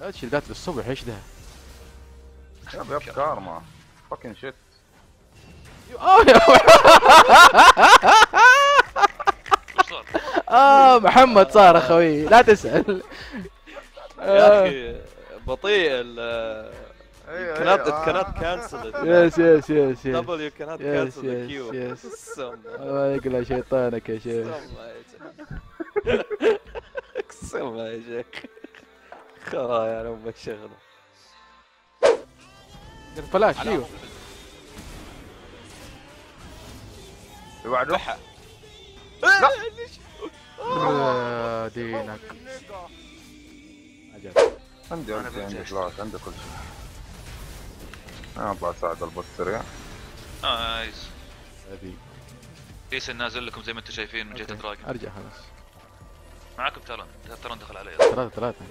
لا شيلدات للصبح إيش ده؟ يا كارما. فاكين شيت آه صار؟ آه محمد صار أخوي لا تسأل. يا أخي بطيء ال أيوه cannot it cannot cancel it. يس يس يس يس double you cannot Yes, cancel the yes, queue yes. سم الله يقلع شيطانك يا شيخ. سم يا شيخ اقسم يا شيخ خلاص يا أمك شغله الفلاش أيوه اللي بعده آه، دينك عجب. عندي عندي عندي. فلاش عندي كل شيء. أنا أبغى اساعد ال bot سريع nice. ليس نازل لكم زي ما أنتم شايفين من جهة. الدراجون. أرجع خلاص. معاكم ترن ترن دخل علي. ثلاثة ثلاثة.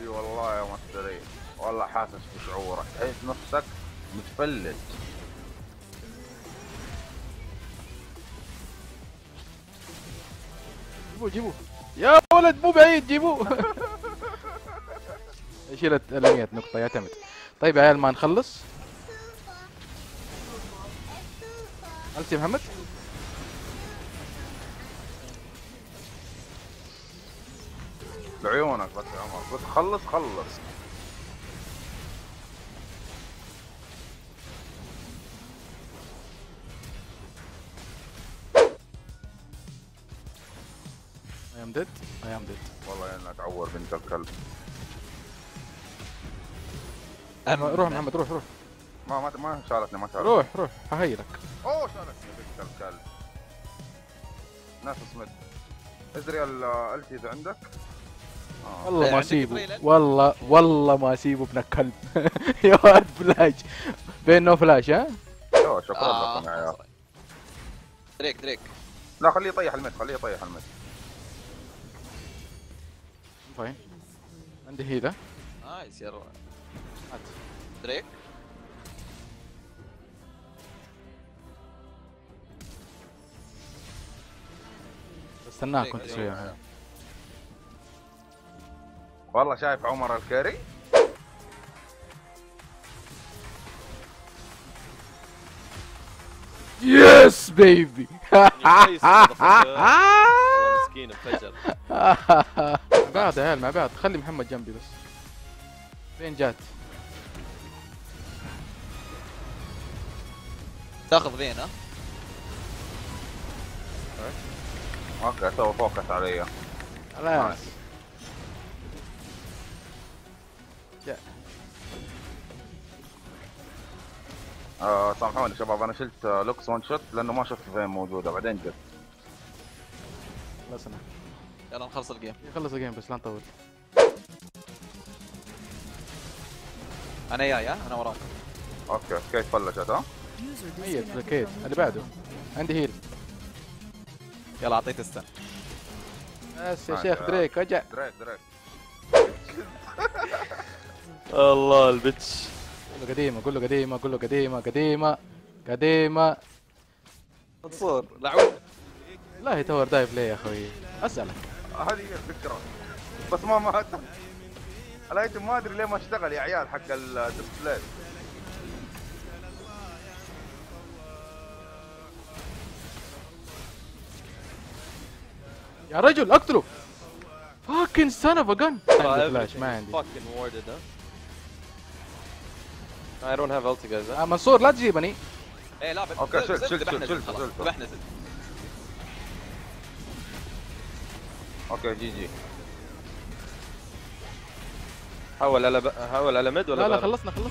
إي والله يا مستري والله حاسس بشعورك. تحس نفسك متفلت جيبوه جيبوه. يا ولد مو بعيد جيبوه. ال 100 نقطة يعتمد. طيب يا عيال ما نخلص؟ خلص يا محمد؟ لعيونك بس يا عمر. بس خلص خلص. I am dead. I am dead. والله انك تعور بنت الكلب روح محمد روح روح. ما ما ما شالتني ما شالتني. روح روح. ههيلك أوه شالتني بنت الكلب ناس سميث ادري الالتي اذا عندك؟ والله إيه، ما أسيبه؟ والله والله ما أسيبه ابن الكلب. يا ولد فلاش. بين نو فلاش ها؟ شكرا آه، لكم يا عيال. دريك دريك. لا خليه يطيح المت خليه يطيح المت فاين عندي هيدا. نايس يا هات. دريك. استناك هيك، كنت أيوة. تسويها والله شايف عمر الكيري يس بيبي مسكين انفجر بعض يا عيال مع بعض. خلي محمد جنبي بس. فين جات؟ تاخذ ذين ها؟ okay سوى focus علي. خلاص. جاء. آه سامحوني شباب أنا شلت آه، Lux one shot لأنه ما شفت فين موجوده بعدين جت. خلصنا يلا نخلص الجيم. خلص الجيم بس لا نطول. أنا جاي ها؟ أنا وراك. أوكي كيف فلشت ها ميت بلكيت اللي بعده. عندي هيل يلا اعطيت استن بس يا شيخ دريك رجع دريك دريك. الله البتش قول له قديمة قول له قديمة قول له قديمة قديمة قديمة. تصور لعوب. لا هي tower dive ليه يا أخوي؟ أسألك. هذه هي الفكرة. بس ما مات ال item ما أدري ليه ما اشتغل يا عيال حق ال display يا رجل اقتله. fucking son of gun عندي فلاش ما عندي. Fucking warded huh? I don't have ulti guys? آه، منصور لا تجيبني إيه لا نزل- شلت- شلت- شلت- شلت. ذبحنا نزل okay GG حول على ب... حول على mid ولا لا لا؟ خلصنا خلصنا